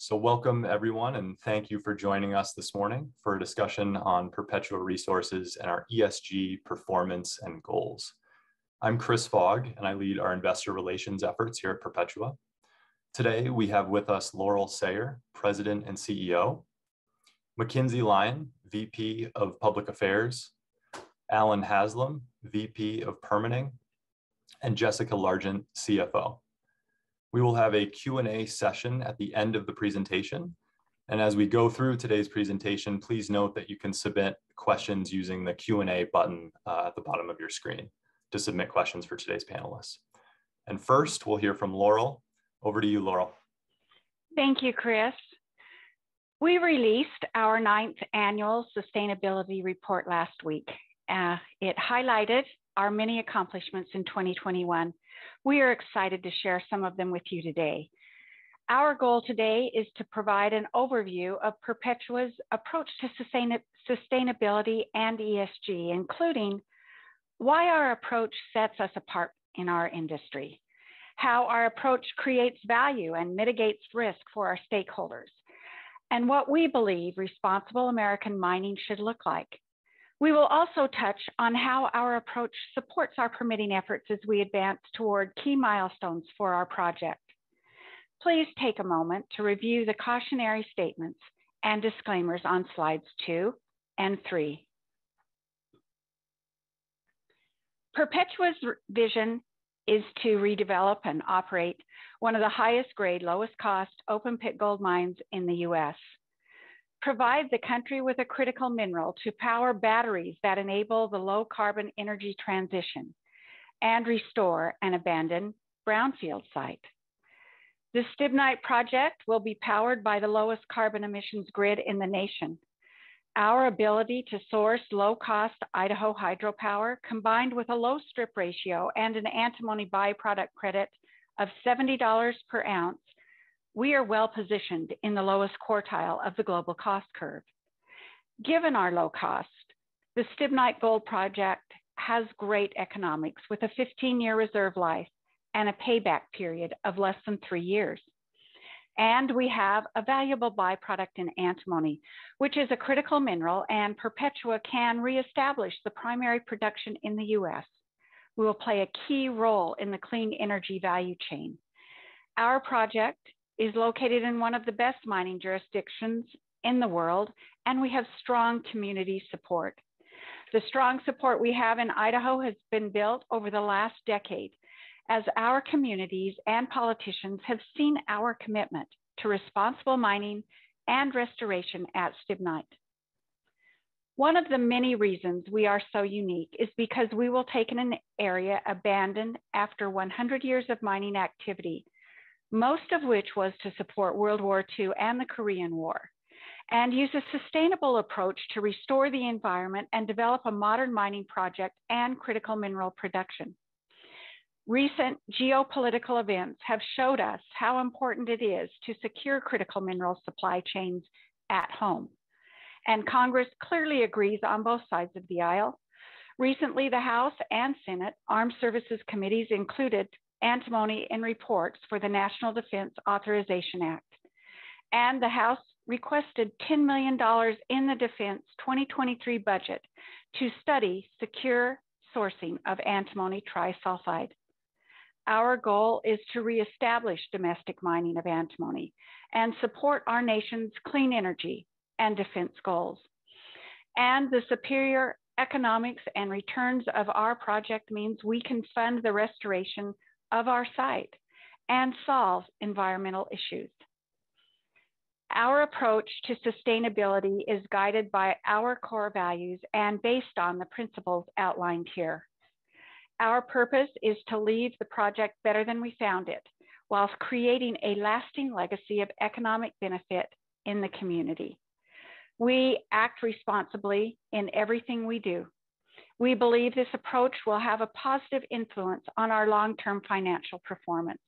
So welcome everyone and thank you for joining us this morning for a discussion on Perpetua Resources and our ESG performance and goals. I'm Chris Fogg and I lead our investor relations efforts here at Perpetua. Today we have with us Laurel Sayer, President and CEO, Mackenzie Lyon, VP of Public Affairs, Alan Haslam, VP of Permitting, and Jessica Largent, CFO. We will have a Q&A session at the end of the presentation. And as we go through today's presentation, please note that you can submit questions using the Q&A button uh, at the bottom of your screen to submit questions for today's panelists. And first, we'll hear from Laurel. Over to you, Laurel. Thank you, Chris. We released our ninth annual sustainability report last week. Uh, it highlighted our many accomplishments in 2021 we are excited to share some of them with you today. Our goal today is to provide an overview of Perpetua's approach to sustain sustainability and ESG, including why our approach sets us apart in our industry, how our approach creates value and mitigates risk for our stakeholders, and what we believe responsible American mining should look like. We will also touch on how our approach supports our permitting efforts as we advance toward key milestones for our project. Please take a moment to review the cautionary statements and disclaimers on slides two and three. Perpetua's vision is to redevelop and operate one of the highest grade, lowest cost open pit gold mines in the US provide the country with a critical mineral to power batteries that enable the low carbon energy transition and restore an abandoned brownfield site. The Stibnite project will be powered by the lowest carbon emissions grid in the nation. Our ability to source low cost Idaho hydropower combined with a low strip ratio and an antimony byproduct credit of $70 per ounce we are well positioned in the lowest quartile of the global cost curve. Given our low cost, the Stibnite Gold Project has great economics with a 15 year reserve life and a payback period of less than three years. And we have a valuable byproduct in antimony, which is a critical mineral, and Perpetua can reestablish the primary production in the US. We will play a key role in the clean energy value chain. Our project is located in one of the best mining jurisdictions in the world, and we have strong community support. The strong support we have in Idaho has been built over the last decade as our communities and politicians have seen our commitment to responsible mining and restoration at Stibnite. One of the many reasons we are so unique is because we will take an area abandoned after 100 years of mining activity most of which was to support World War II and the Korean War, and use a sustainable approach to restore the environment and develop a modern mining project and critical mineral production. Recent geopolitical events have showed us how important it is to secure critical mineral supply chains at home. And Congress clearly agrees on both sides of the aisle. Recently, the House and Senate Armed Services Committees included antimony in reports for the National Defense Authorization Act. And the House requested $10 million in the Defense 2023 budget to study secure sourcing of antimony trisulfide. Our goal is to reestablish domestic mining of antimony and support our nation's clean energy and defense goals. And the superior economics and returns of our project means we can fund the restoration of our site and solve environmental issues. Our approach to sustainability is guided by our core values and based on the principles outlined here. Our purpose is to leave the project better than we found it, whilst creating a lasting legacy of economic benefit in the community. We act responsibly in everything we do. We believe this approach will have a positive influence on our long-term financial performance.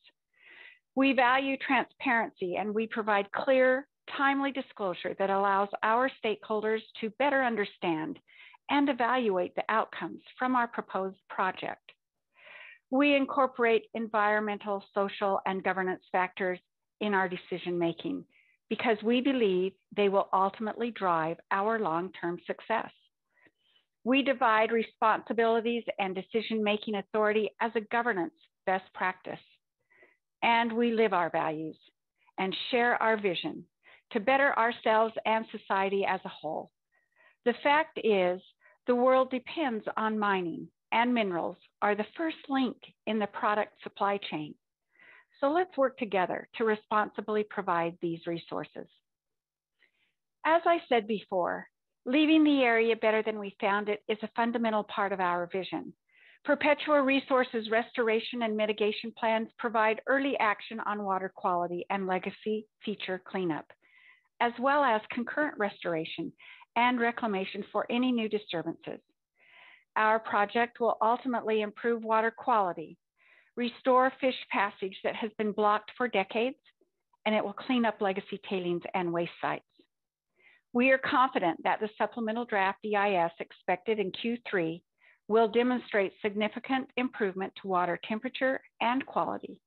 We value transparency and we provide clear, timely disclosure that allows our stakeholders to better understand and evaluate the outcomes from our proposed project. We incorporate environmental, social, and governance factors in our decision making because we believe they will ultimately drive our long-term success. We divide responsibilities and decision-making authority as a governance best practice. And we live our values and share our vision to better ourselves and society as a whole. The fact is, the world depends on mining, and minerals are the first link in the product supply chain. So let's work together to responsibly provide these resources. As I said before, leaving the area better than we found it is a fundamental part of our vision. Perpetua Resources restoration and mitigation plans provide early action on water quality and legacy feature cleanup, as well as concurrent restoration and reclamation for any new disturbances. Our project will ultimately improve water quality, restore fish passage that has been blocked for decades, and it will clean up legacy tailings and waste sites. We are confident that the supplemental draft EIS expected in Q3 will demonstrate significant improvement to water temperature and quality,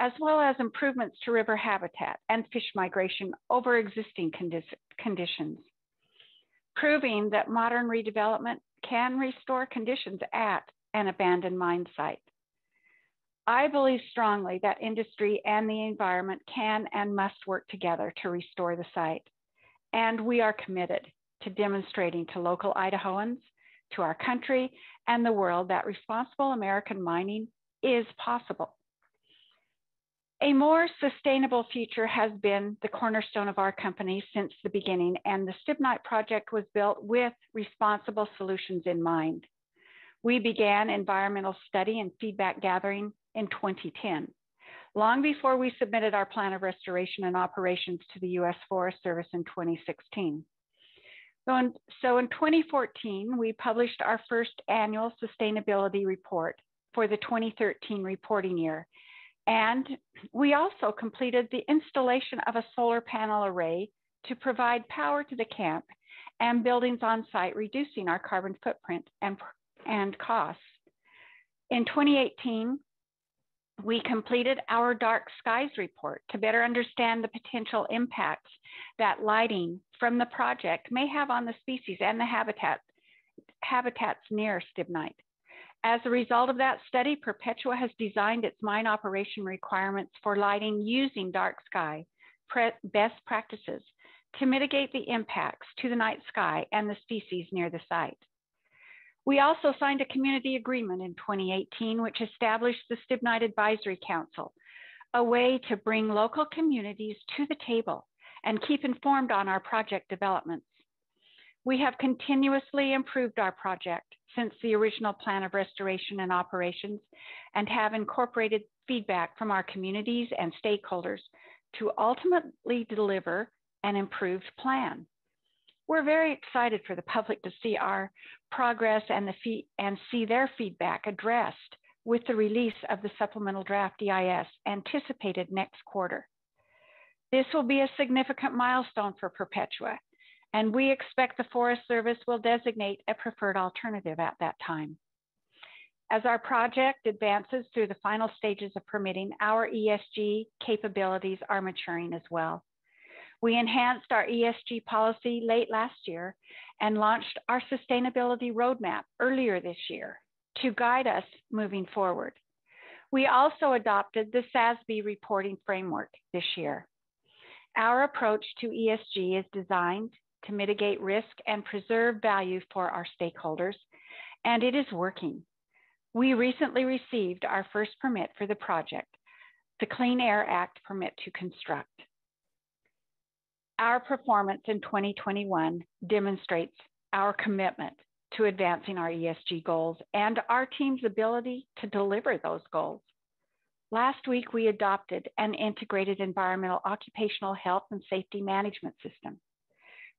as well as improvements to river habitat and fish migration over existing condi conditions, proving that modern redevelopment can restore conditions at an abandoned mine site. I believe strongly that industry and the environment can and must work together to restore the site. And we are committed to demonstrating to local Idahoans, to our country, and the world that responsible American mining is possible. A more sustainable future has been the cornerstone of our company since the beginning, and the Stibnite project was built with responsible solutions in mind. We began environmental study and feedback gathering in 2010, long before we submitted our plan of restoration and operations to the US Forest Service in 2016. So in, so in 2014, we published our first annual sustainability report for the 2013 reporting year. And we also completed the installation of a solar panel array to provide power to the camp and buildings on site, reducing our carbon footprint and, and costs. In 2018, we completed our dark skies report to better understand the potential impacts that lighting from the project may have on the species and the habitat, habitats near Stibnite. As a result of that study, Perpetua has designed its mine operation requirements for lighting using dark sky best practices to mitigate the impacts to the night sky and the species near the site. We also signed a community agreement in 2018, which established the Stibnite Advisory Council, a way to bring local communities to the table and keep informed on our project developments. We have continuously improved our project since the original plan of restoration and operations and have incorporated feedback from our communities and stakeholders to ultimately deliver an improved plan. We're very excited for the public to see our progress and, the and see their feedback addressed with the release of the supplemental draft EIS anticipated next quarter. This will be a significant milestone for Perpetua, and we expect the Forest Service will designate a preferred alternative at that time. As our project advances through the final stages of permitting, our ESG capabilities are maturing as well. We enhanced our ESG policy late last year and launched our sustainability roadmap earlier this year to guide us moving forward. We also adopted the SASB reporting framework this year. Our approach to ESG is designed to mitigate risk and preserve value for our stakeholders, and it is working. We recently received our first permit for the project, the Clean Air Act permit to construct. Our performance in 2021 demonstrates our commitment to advancing our ESG goals and our team's ability to deliver those goals. Last week, we adopted an integrated environmental occupational health and safety management system.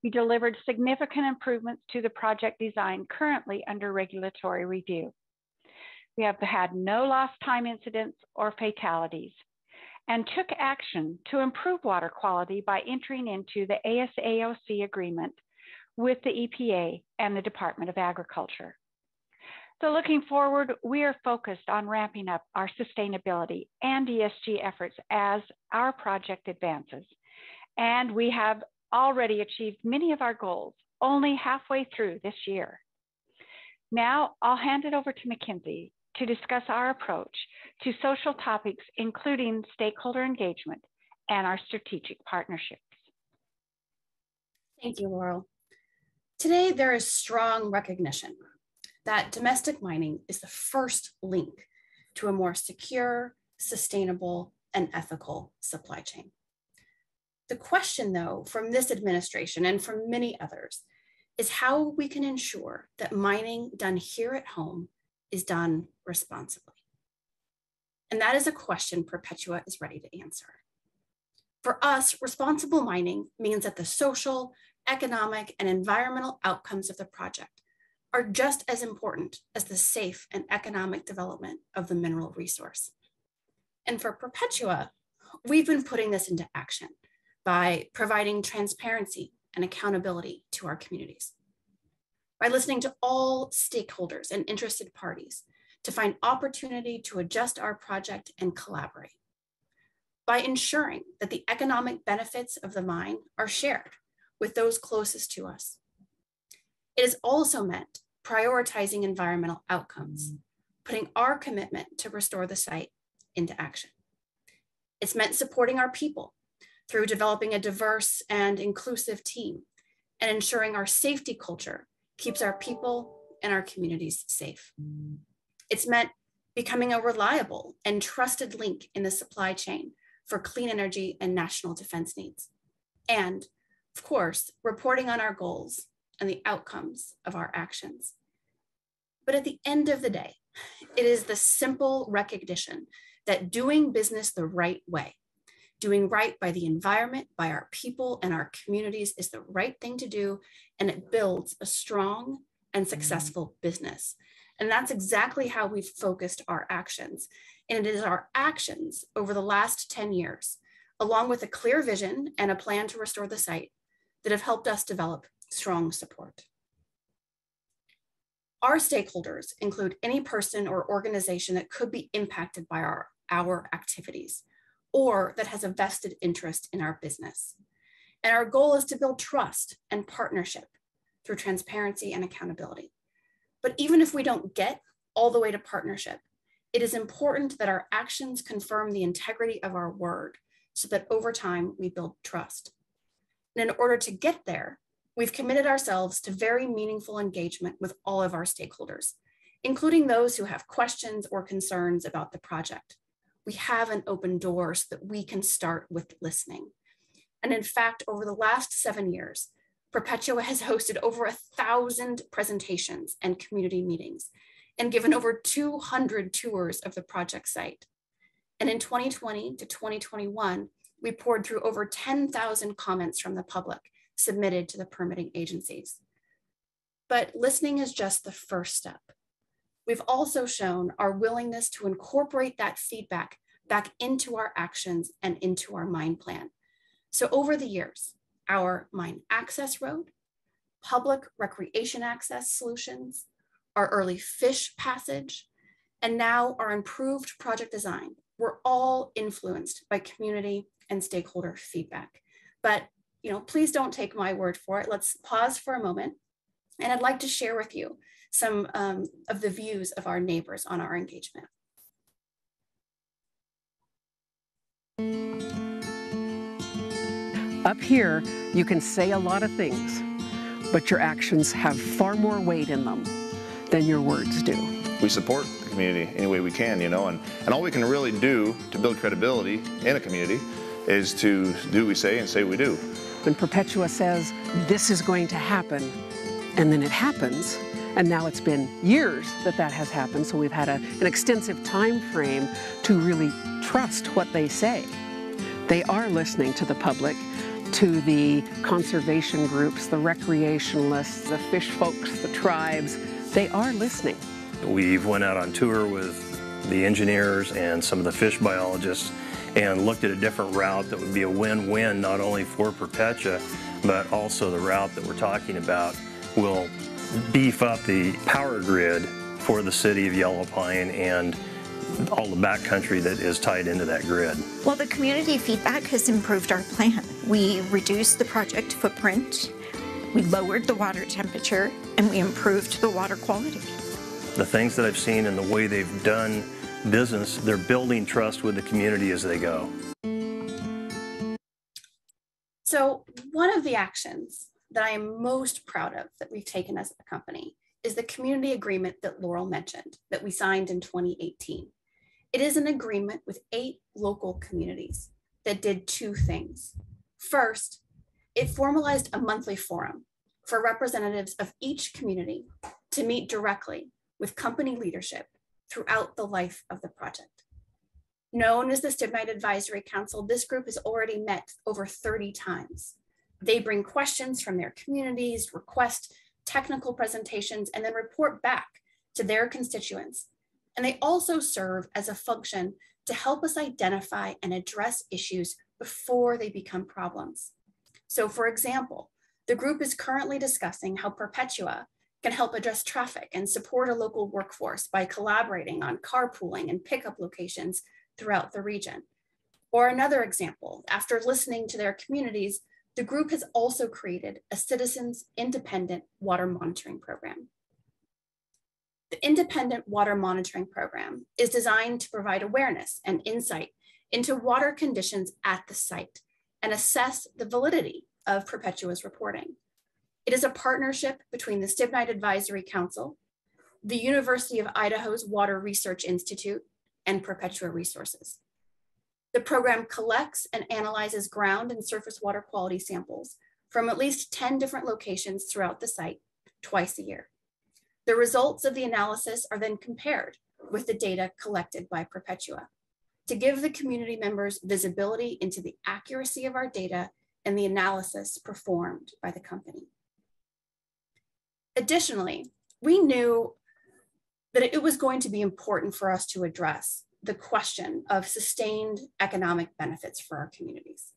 We delivered significant improvements to the project design currently under regulatory review. We have had no lost time incidents or fatalities and took action to improve water quality by entering into the ASAOC agreement with the EPA and the Department of Agriculture. So looking forward, we are focused on ramping up our sustainability and ESG efforts as our project advances. and we have already achieved many of our goals, only halfway through this year. Now I'll hand it over to Mackenzie to discuss our approach to social topics, including stakeholder engagement and our strategic partnerships. Thank you, Laurel. Today, there is strong recognition that domestic mining is the first link to a more secure, sustainable, and ethical supply chain. The question, though, from this administration and from many others is how we can ensure that mining done here at home is done responsibly. And that is a question Perpetua is ready to answer. For us, responsible mining means that the social, economic, and environmental outcomes of the project are just as important as the safe and economic development of the mineral resource. And for Perpetua, we've been putting this into action by providing transparency and accountability to our communities. By listening to all stakeholders and interested parties to find opportunity to adjust our project and collaborate. By ensuring that the economic benefits of the mine are shared with those closest to us. It has also meant prioritizing environmental outcomes, putting our commitment to restore the site into action. It's meant supporting our people through developing a diverse and inclusive team and ensuring our safety culture keeps our people and our communities safe. Mm. It's meant becoming a reliable and trusted link in the supply chain for clean energy and national defense needs. And of course, reporting on our goals and the outcomes of our actions. But at the end of the day, it is the simple recognition that doing business the right way, doing right by the environment, by our people and our communities is the right thing to do, and it builds a strong and mm-hmm. successful business. And that's exactly how we've focused our actions. And it is our actions over the last 10 years, along with a clear vision and a plan to restore the site, that have helped us develop strong support. Our stakeholders include any person or organization that could be impacted by our, our activities or that has a vested interest in our business. And our goal is to build trust and partnership through transparency and accountability. But even if we don't get all the way to partnership, it is important that our actions confirm the integrity of our word so that over time we build trust. And in order to get there, we've committed ourselves to very meaningful engagement with all of our stakeholders, including those who have questions or concerns about the project. We have an open door so that we can start with listening. And in fact, over the last seven years, Perpetua has hosted over a thousand presentations and community meetings and given over 200 tours of the project site. And in 2020 to 2021, we poured through over 10,000 comments from the public submitted to the permitting agencies. But listening is just the first step. We've also shown our willingness to incorporate that feedback back into our actions and into our mine plan. So over the years, our mine access road, public recreation access solutions, our early fish passage, and now our improved project design were all influenced by community and stakeholder feedback. But you know, please don't take my word for it. Let's pause for a moment. And I'd like to share with you some um, of the views of our neighbors on our engagement. Up here, you can say a lot of things, but your actions have far more weight in them than your words do. We support the community any way we can, you know, and, and all we can really do to build credibility in a community is to do what we say and say what we do. When Perpetua says, this is going to happen, and then it happens, and now it's been years that that has happened, so we've had a, an extensive time frame to really trust what they say. They are listening to the public, to the conservation groups, the recreationalists, the fish folks, the tribes. They are listening. We've went out on tour with the engineers and some of the fish biologists and looked at a different route that would be a win-win not only for Perpetua, but also the route that we're talking about will beef up the power grid for the city of Yellow Pine and all the backcountry that is tied into that grid. Well, the community feedback has improved our plan. We reduced the project footprint, we lowered the water temperature, and we improved the water quality. The things that I've seen and the way they've done business, they're building trust with the community as they go. So, one of the actions that I am most proud of that we've taken as a company is the community agreement that Laurel mentioned that we signed in 2018. It is an agreement with eight local communities that did two things. First, it formalized a monthly forum for representatives of each community to meet directly with company leadership throughout the life of the project. Known as the Stibnite Advisory Council, this group has already met over 30 times. They bring questions from their communities, request technical presentations, and then report back to their constituents. And they also serve as a function to help us identify and address issues before they become problems. So for example, the group is currently discussing how Perpetua can help address traffic and support a local workforce by collaborating on carpooling and pickup locations throughout the region. Or another example, after listening to their communities, the group has also created a citizens independent water monitoring program. The independent water monitoring program is designed to provide awareness and insight into water conditions at the site and assess the validity of Perpetua's reporting. It is a partnership between the Stibnite Advisory Council, the University of Idaho's Water Research Institute, and Perpetua Resources. The program collects and analyzes ground and surface water quality samples from at least 10 different locations throughout the site twice a year. The results of the analysis are then compared with the data collected by Perpetua to give the community members visibility into the accuracy of our data and the analysis performed by the company. Additionally, we knew that it was going to be important for us to address the question of sustained economic benefits for our communities.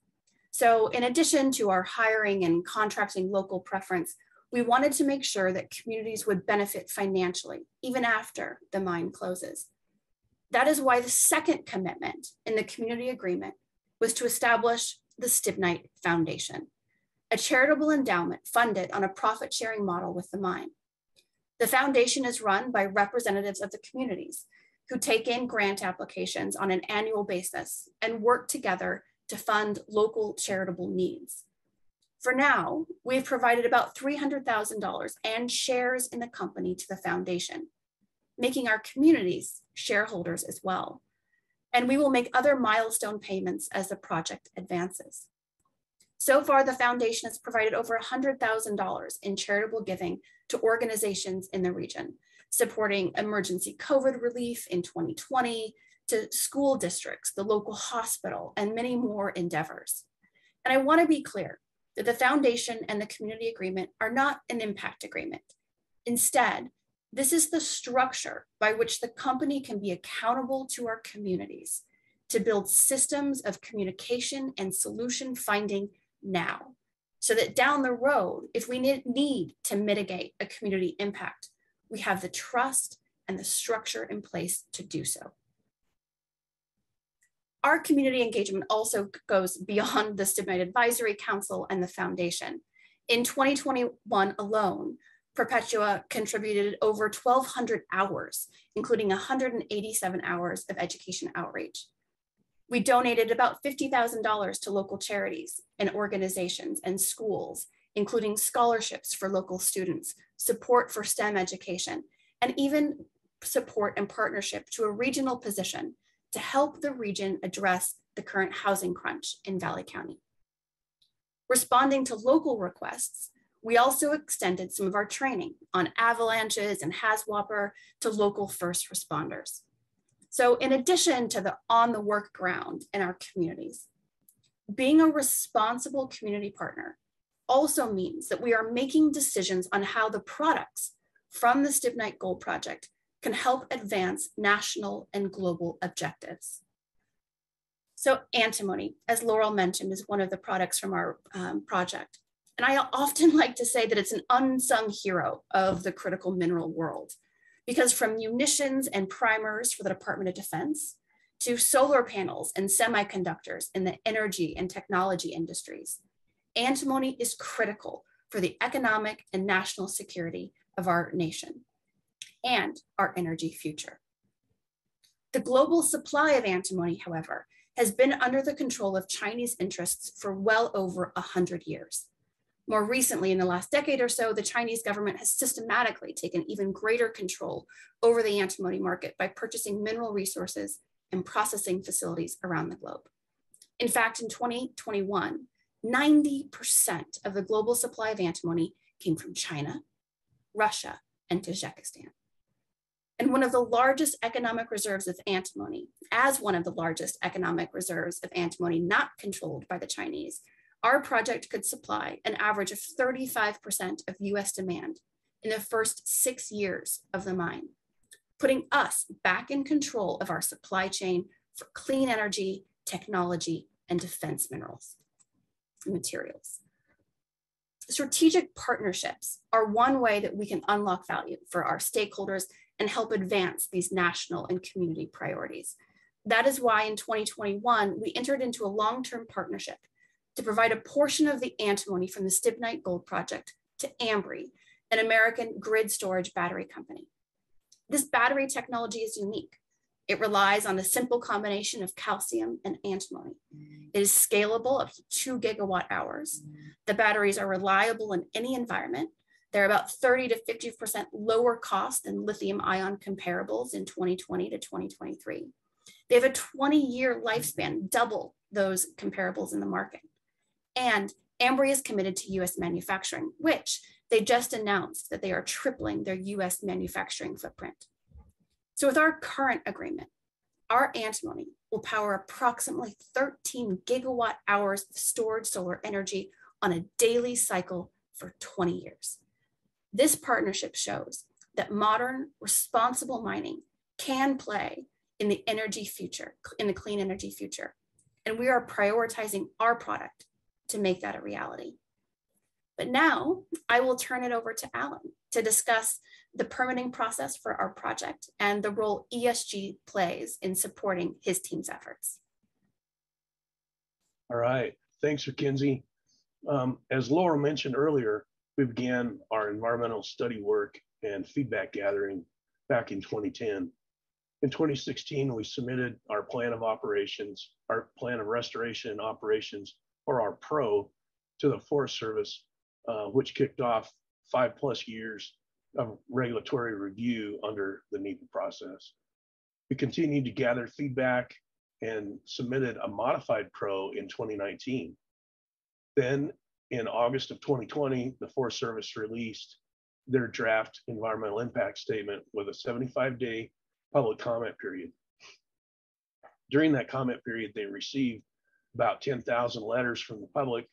So in addition to our hiring and contracting local preference, we wanted to make sure that communities would benefit financially, even after the mine closes. That is why the second commitment in the community agreement was to establish the Stibnite Foundation, a charitable endowment funded on a profit sharing model with the mine. The foundation is run by representatives of the communities who take in grant applications on an annual basis and work together to fund local charitable needs. For now, we've provided about $300,000 and shares in the company to the foundation, making our communities shareholders as well. And we will make other milestone payments as the project advances. So far, the foundation has provided over $100,000 in charitable giving to organizations in the region, supporting emergency COVID relief in 2020 to school districts, the local hospital, and many more endeavors. And I want to be clear that the foundation and the community agreement are not an impact agreement. Instead, this is the structure by which the company can be accountable to our communities to build systems of communication and solution finding now, so that down the road, if we need to mitigate a community impact, we have the trust and the structure in place to do so. Our community engagement also goes beyond the Stibnite Advisory Council and the foundation. In 2021 alone, Perpetua contributed over 1,200 hours, including 187 hours of education outreach. We donated about $50,000 to local charities and organizations and schools, including scholarships for local students, support for STEM education, and even support and partnership to a regional position to help the region address the current housing crunch in Valley County. Responding to local requests, we also extended some of our training on avalanches and HAZWOPER to local first responders. So in addition to the on the work ground in our communities, being a responsible community partner also means that we are making decisions on how the products from the Stibnite Gold Project can help advance national and global objectives. So antimony, as Laurel mentioned, is one of the products from our um, project. And I often like to say that it's an unsung hero of the critical mineral world Because from munitions and primers for the Department of Defense to solar panels and semiconductors in the energy and technology industries, antimony is critical for the economic and national security of our nation and our energy future. The global supply of antimony, however, has been under the control of Chinese interests for well over 100 years. More recently, in the last decade or so, the Chinese government has systematically taken even greater control over the antimony market by purchasing mineral resources and processing facilities around the globe. In fact, in 2021, 90% of the global supply of antimony came from China, Russia, and Tajikistan. And one of the largest economic reserves of antimony, as one of the largest economic reserves of antimony not controlled by the Chinese, our project could supply an average of 35% of US demand in the first six years of the mine, putting us back in control of our supply chain for clean energy, technology, and defense minerals materials. Strategic partnerships are one way that we can unlock value for our stakeholders and help advance these national and community priorities. That is why in 2021, we entered into a long-term partnership to provide a portion of the antimony from the Stibnite Gold Project to Ambri, an American grid storage battery company. This battery technology is unique. It relies on the simple combination of calcium and antimony. It is scalable up to two gigawatt hours. The batteries are reliable in any environment. They're about 30 to 50% lower cost than lithium ion comparables in 2020 to 2023. They have a 20 year lifespan, double those comparables in the market. And Ambri is committed to US manufacturing, which they just announced that they are tripling their US manufacturing footprint. So with our current agreement, our antimony will power approximately 13 gigawatt hours of stored solar energy on a daily cycle for 20 years. This partnership shows that modern, responsible mining can play in the energy future, in the clean energy future. And we are prioritizing our product to make that a reality. But now I will turn it over to Alan to discuss the permitting process for our project and the role ESG plays in supporting his team's efforts. All right, thanks, Mackenzie. Um, as Laura mentioned earlier, we began our environmental study work and feedback gathering back in 2010. In 2016, we submitted our plan of operations, our plan of restoration and operations or our PRO to the Forest Service, uh, which kicked off five plus years of regulatory review under the NEPA process. We continued to gather feedback and submitted a modified PRO in 2019. Then in August of 2020, the Forest Service released their draft environmental impact statement with a 75 day public comment period. During that comment period, they received about 10,000 letters from the public,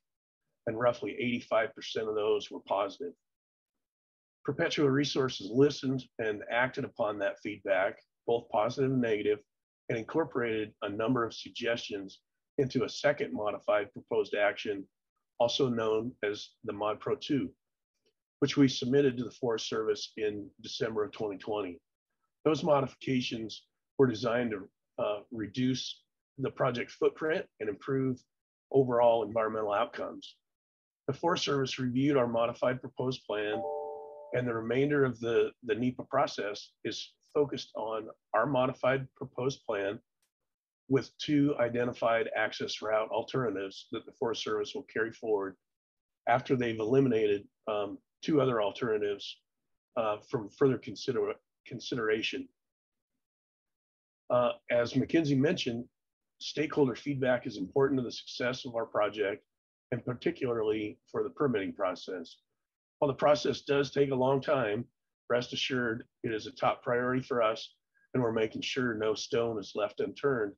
and roughly 85% of those were positive. Perpetua Resources listened and acted upon that feedback, both positive and negative, and incorporated a number of suggestions into a second modified proposed action, also known as the Mod Pro 2, which we submitted to the Forest Service in December of 2020. Those modifications were designed to uh, reduce the project footprint and improve overall environmental outcomes. The Forest Service reviewed our modified proposed plan and the remainder of the, the NEPA process is focused on our modified proposed plan with two identified access route alternatives that the Forest Service will carry forward after they've eliminated um, two other alternatives uh, from further consider consideration. Uh, as Mackenzie mentioned, stakeholder feedback is important to the success of our project and particularly for the permitting process. While the process does take a long time, rest assured it is a top priority for us and we're making sure no stone is left unturned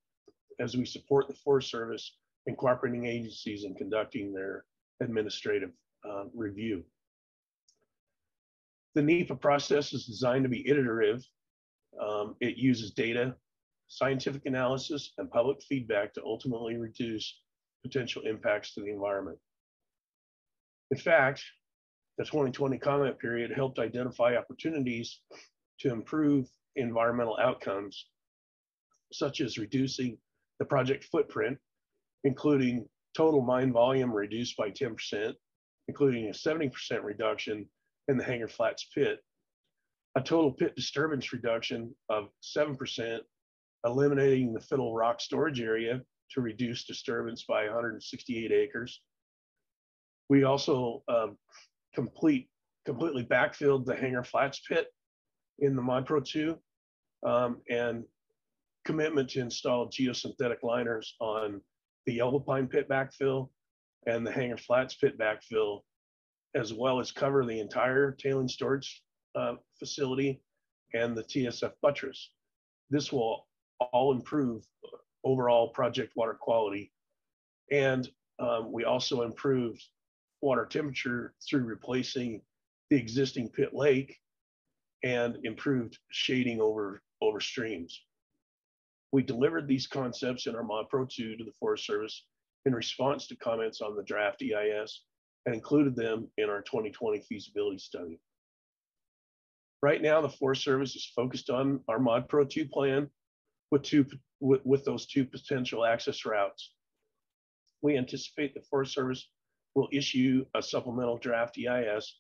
as we support the Forest Service and cooperating agencies in conducting their administrative uh, review. The NEPA process is designed to be iterative. Um, it uses data scientific analysis, and public feedback to ultimately reduce potential impacts to the environment. In fact, the 2020 comment period helped identify opportunities to improve environmental outcomes, such as reducing the project footprint, including total mine volume reduced by 10%, including a 70% reduction in the Hangar Flats pit, a total pit disturbance reduction of 7%, eliminating the Fiddle Rock storage area to reduce disturbance by 168 acres. We also um, complete completely backfilled the Hangar Flats pit in the ModPro 2 um, and commitment to install geosynthetic liners on the Yellow Pine pit backfill and the Hangar Flats pit backfill, as well as cover the entire tailing storage uh, facility and the TSF buttress. This will all improve overall project water quality. And um, we also improved water temperature through replacing the existing pit lake and improved shading over, over streams. We delivered these concepts in our Mod Pro 2 to the Forest Service in response to comments on the draft EIS and included them in our 2020 feasibility study. Right now, the Forest Service is focused on our Mod Pro 2 plan with, two, with, with those two potential access routes. We anticipate the Forest Service will issue a supplemental draft EIS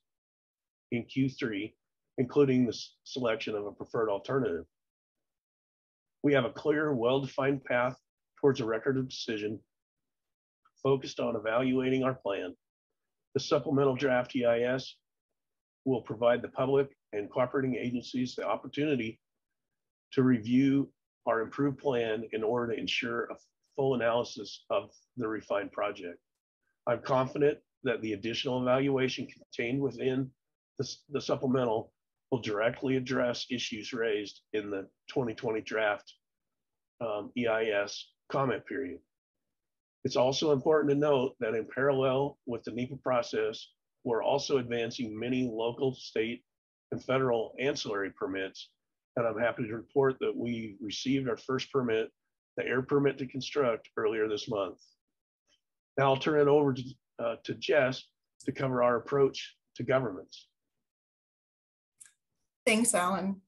in Q3, including the selection of a preferred alternative. We have a clear, well-defined path towards a record of decision focused on evaluating our plan. The supplemental draft EIS will provide the public and cooperating agencies the opportunity to review our improved plan in order to ensure a full analysis of the refined project. I'm confident that the additional evaluation contained within the, the supplemental will directly address issues raised in the 2020 draft um, EIS comment period. It's also important to note that in parallel with the NEPA process, we're also advancing many local, state, and federal ancillary permits. And I'm happy to report that we received our first permit, the air permit to construct earlier this month. Now I'll turn it over to, uh, to Jess to cover our approach to governments. Thanks, Alan.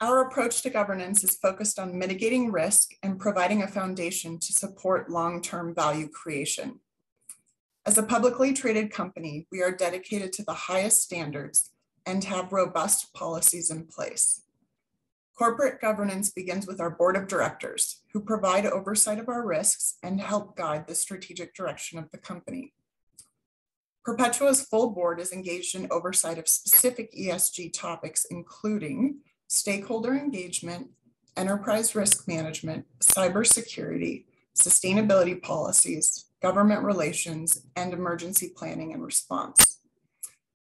Our approach to governance is focused on mitigating risk and providing a foundation to support long-term value creation. As a publicly traded company, we are dedicated to the highest standards and have robust policies in place. Corporate governance begins with our board of directors, who provide oversight of our risks and help guide the strategic direction of the company. Perpetua's full board is engaged in oversight of specific ESG topics, including stakeholder engagement, enterprise risk management, cybersecurity, sustainability policies, government relations, and emergency planning and response.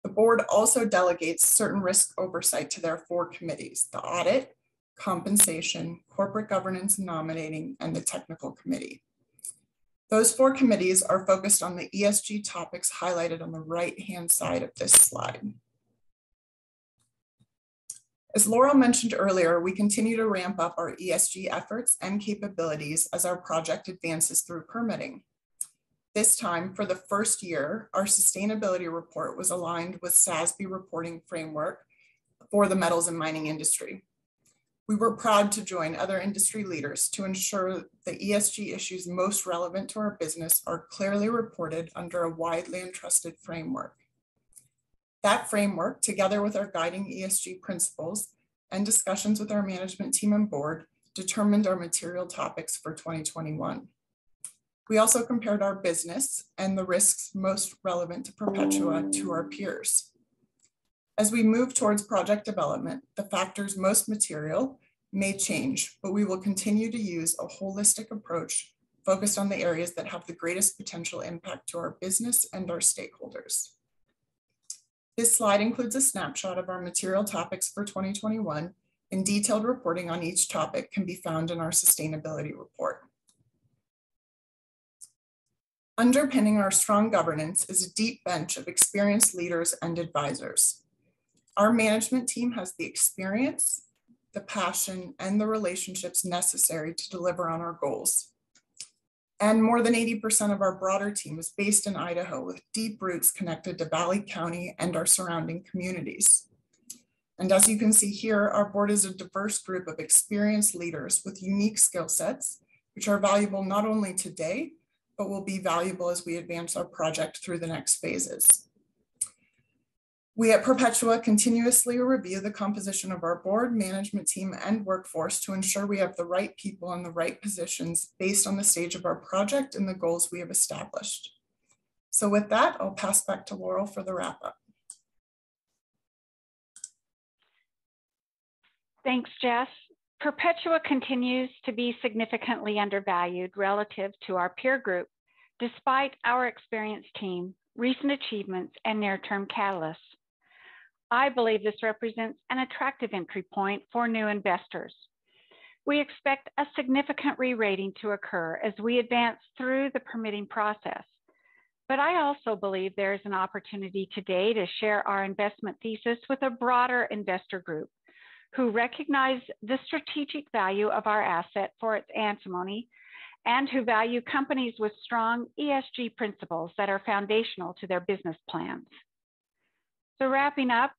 The board also delegates certain risk oversight to their four committees, the audit, compensation, corporate governance and nominating, and the technical committee. Those four committees are focused on the ESG topics highlighted on the right-hand side of this slide. As Laurel mentioned earlier, we continue to ramp up our ESG efforts and capabilities as our project advances through permitting. This time, for the first year, our sustainability report was aligned with SASB reporting framework for the metals and mining industry. We were proud to join other industry leaders to ensure the ESG issues most relevant to our business are clearly reported under a widely entrusted framework. That framework, together with our guiding ESG principles and discussions with our management team and board, determined our material topics for 2021. We also compared our business and the risks most relevant to Perpetua to our peers. As we move towards project development, the factors most material may change, but we will continue to use a holistic approach focused on the areas that have the greatest potential impact to our business and our stakeholders. This slide includes a snapshot of our material topics for 2021 and detailed reporting on each topic can be found in our sustainability report. Underpinning our strong governance is a deep bench of experienced leaders and advisors. Our management team has the experience, the passion, and the relationships necessary to deliver on our goals. And more than 80% of our broader team is based in Idaho with deep roots connected to Valley County and our surrounding communities. And as you can see here, our board is a diverse group of experienced leaders with unique skill sets, which are valuable not only today, but will be valuable as we advance our project through the next phases. We at Perpetua continuously review the composition of our board, management team, and workforce to ensure we have the right people in the right positions based on the stage of our project and the goals we have established. So with that, I'll pass back to Laurel for the wrap up. Thanks, Jess. Perpetua continues to be significantly undervalued relative to our peer group, despite our experienced team, recent achievements, and near-term catalysts. I believe this represents an attractive entry point for new investors. We expect a significant re-rating to occur as we advance through the permitting process. But I also believe there is an opportunity today to share our investment thesis with a broader investor group who recognize the strategic value of our asset for its antimony and who value companies with strong ESG principles that are foundational to their business plans. So wrapping up,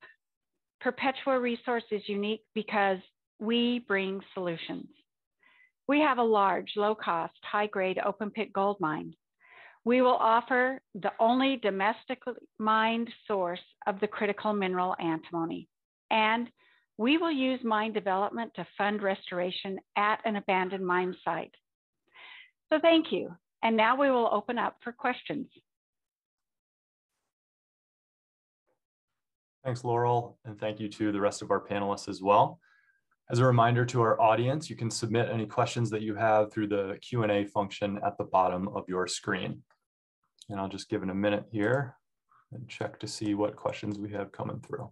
Perpetua Resource is unique because we bring solutions. We have a large, low cost, high grade open pit gold mine. We will offer the only domestically mined source of the critical mineral antimony. And we will use mine development to fund restoration at an abandoned mine site. So thank you. And now we will open up for questions. Thanks, Laurel, and thank you to the rest of our panelists as well. As a reminder to our audience, you can submit any questions that you have through the Q&A function at the bottom of your screen. And I'll just give it a minute here and check to see what questions we have coming through.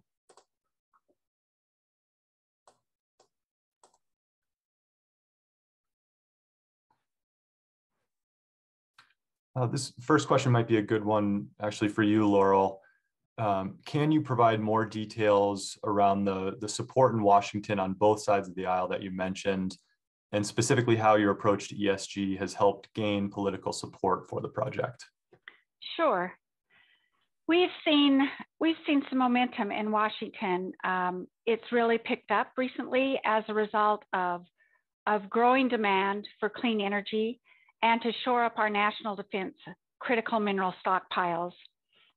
Uh, this first question might be a good one actually for you, Laurel. Um, can you provide more details around the, the support in Washington on both sides of the aisle that you mentioned, and specifically how your approach to ESG has helped gain political support for the project? Sure. We've seen we've seen some momentum in Washington. Um, it's really picked up recently as a result of of growing demand for clean energy and to shore up our national defense critical mineral stockpiles.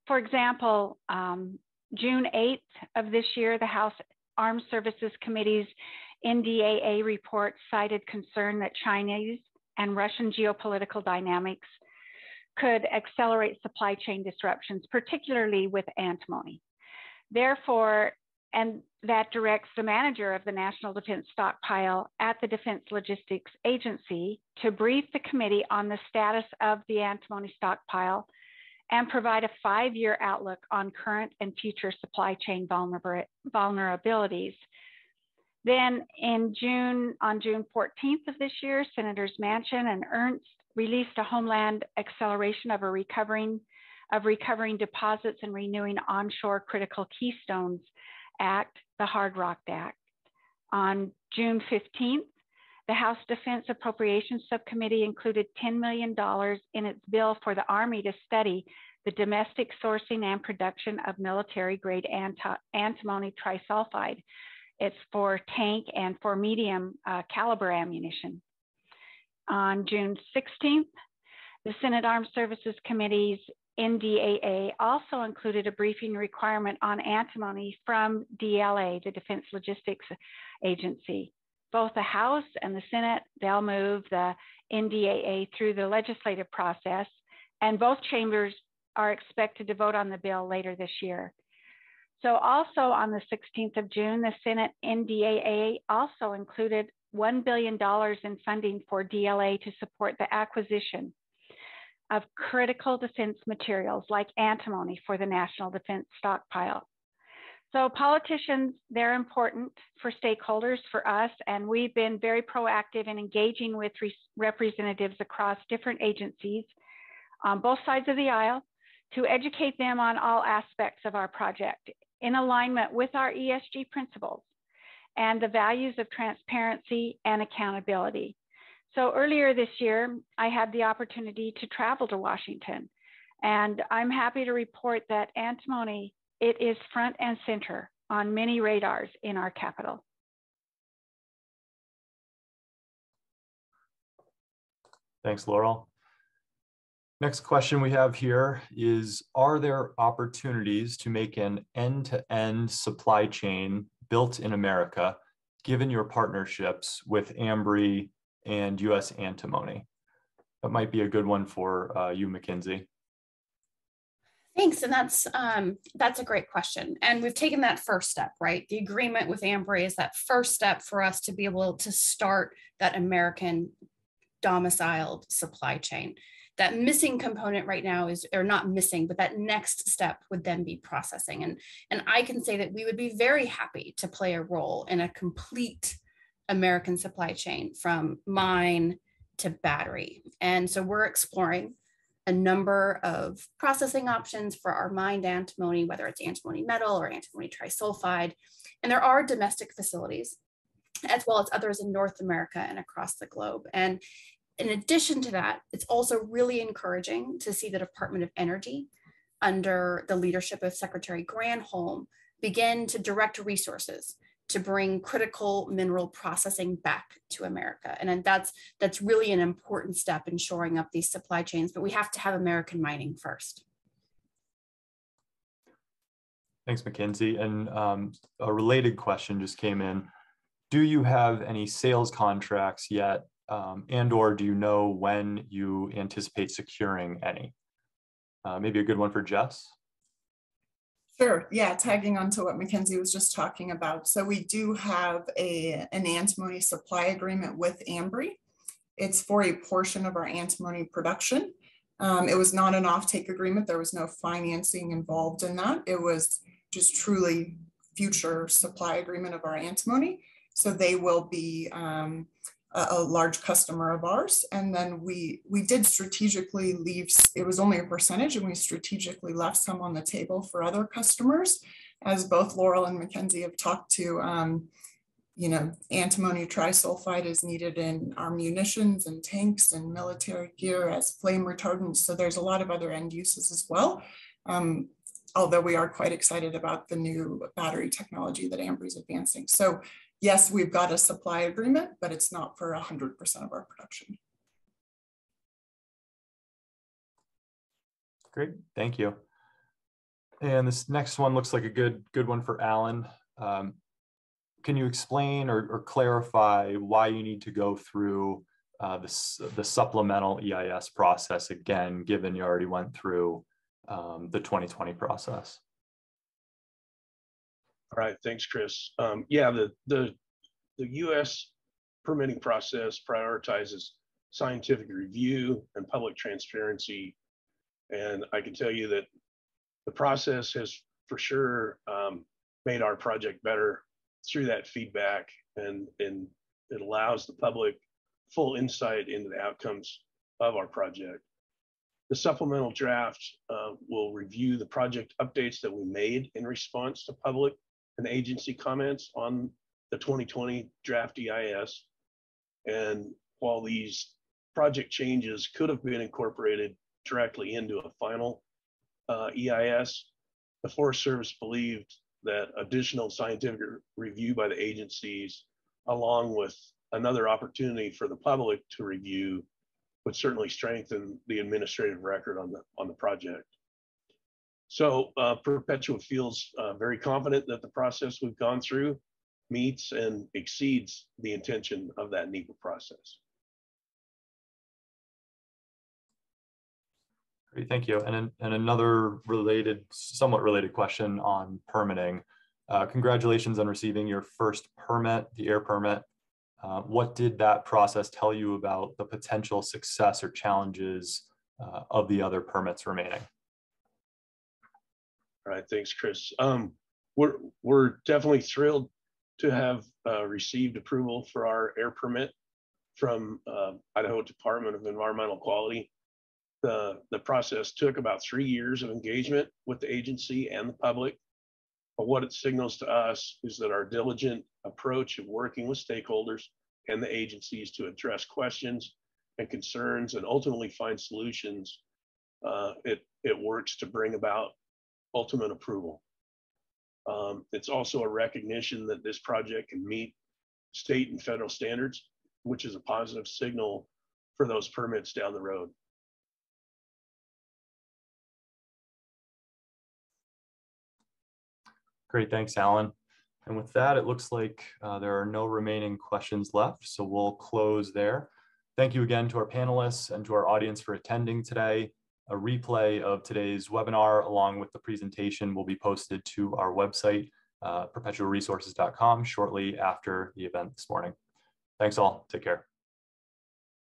For example, um, June 8th of this year, the House Armed Services Committee's NDAA report cited concern that Chinese and Russian geopolitical dynamics could accelerate supply chain disruptions, particularly with antimony. Therefore, and that directs the manager of the National Defense Stockpile at the Defense Logistics Agency to brief the committee on the status of the antimony stockpile and provide a five year outlook on current and future supply chain vulnerabilities. Then in June, on June 14th of this year, Senators Manchin and Ernst released a Homeland Acceleration of a Recovering of Recovering Deposits and Renewing Onshore Critical Keystones Act, the Hard Rock Act. On June 15th, the House Defense Appropriations Subcommittee included $10 million in its bill for the Army to study the domestic sourcing and production of military grade antimony trisulfide. It's for tank and for medium uh, caliber ammunition. On June 16th, the Senate Armed Services Committee's NDAA also included a briefing requirement on antimony from DLA, the Defense Logistics Agency. Both the House and the Senate, they'll move the NDAA through the legislative process, and both chambers are expected to vote on the bill later this year. So also on the 16th of June, the Senate NDAA also included $1 billion in funding for DLA to support the acquisition of critical defense materials like antimony for the national defense stockpile. So politicians, they're important for stakeholders, for us, and we've been very proactive in engaging with representatives across different agencies on both sides of the aisle to educate them on all aspects of our project in alignment with our ESG principles and the values of transparency and accountability. So earlier this year, I had the opportunity to travel to Washington, and I'm happy to report that antimony, it is front and center on many radars in our capital. Thanks, Laurel. Next question we have here is, are there opportunities to make an end-to-end -end supply chain built in America, given your partnerships with Ambri and US Antimony? That might be a good one for uh, you, Mackenzie. Thanks, and that's um, that's a great question. And we've taken that first step, right? The agreement with Ambri is that first step for us to be able to start that American domiciled supply chain. That missing component right now is, or not missing, but that next step would then be processing. And, and I can say that we would be very happy to play a role in a complete American supply chain from mine to battery. And so we're exploring a number of processing options for our mined antimony, whether it's antimony metal or antimony trisulfide. And there are domestic facilities as well as others in North America and across the globe. And in addition to that, it's also really encouraging to see the Department of Energy under the leadership of Secretary Granholm begin to direct resources to bring critical mineral processing back to America. And that's, that's really an important step in shoring up these supply chains, but we have to have American mining first. Thanks, Mackenzie. And um, a related question just came in. Do you have any sales contracts yet? Um, and or do you know when you anticipate securing any? Uh, maybe a good one for Jess. Sure. Yeah, tagging on to what Mackenzie was just talking about. So we do have a, an antimony supply agreement with Ambri. It's for a portion of our antimony production. Um, it was not an offtake agreement. There was no financing involved in that. It was just truly future supply agreement of our antimony. So they will be um, a, large customer of ours. And then we we did strategically leave, it was only a percentage and we strategically left some on the table for other customers. As both Laurel and Mackenzie have talked to, um, you know, antimony trisulfide is needed in our munitions and tanks and military gear as flame retardants. So there's a lot of other end uses as well. Um, although we are quite excited about the new battery technology that Ambri is advancing. So yes, we've got a supply agreement, but it's not for 100% of our production. Great, thank you. And this next one looks like a good good one for Alan. Um, can you explain or, or, clarify why you need to go through uh, this, the supplemental EIS process again, given you already went through um, the 2020 process? All right, thanks, Chris. Um, yeah, the, the, the U.S. permitting process prioritizes scientific review and public transparency. And I can tell you that the process has for sure um, made our project better through that feedback and, and it allows the public full insight into the outcomes of our project. The supplemental draft uh, will review the project updates that we made in response to public and agency comments on the 2020 draft EIS. And while these project changes could have been incorporated directly into a final uh, EIS, the Forest Service believed that additional scientific review by the agencies, along with another opportunity for the public to review, would certainly strengthen the administrative record on the on the project. So uh, Perpetua feels uh, very confident that the process we've gone through meets and exceeds the intention of that NEPA process. Great, thank you. And, and another related, somewhat related question on permitting. Uh, congratulations on receiving your first permit, the air permit. Uh, what did that process tell you about the potential success or challenges uh, of the other permits remaining? All right, thanks, Chris. Um, we're we're definitely thrilled to have uh, received approval for our air permit from uh, Idaho Department of Environmental Quality. The the process took about three years of engagement with the agency and the public. But what it signals to us is that our diligent approach of working with stakeholders and the agencies to address questions and concerns and ultimately find solutions, uh, it, it works to bring about ultimate approval. Um, it's also a recognition that this project can meet state and federal standards, which is a positive signal for those permits down the road. Great, thanks, Alan. And with that, it looks like uh, there are no remaining questions left, so we'll close there. Thank you again to our panelists and to our audience for attending today. A replay of today's webinar along with the presentation will be posted to our website, uh, perpetuaresources.com shortly after the event this morning. Thanks all, take care.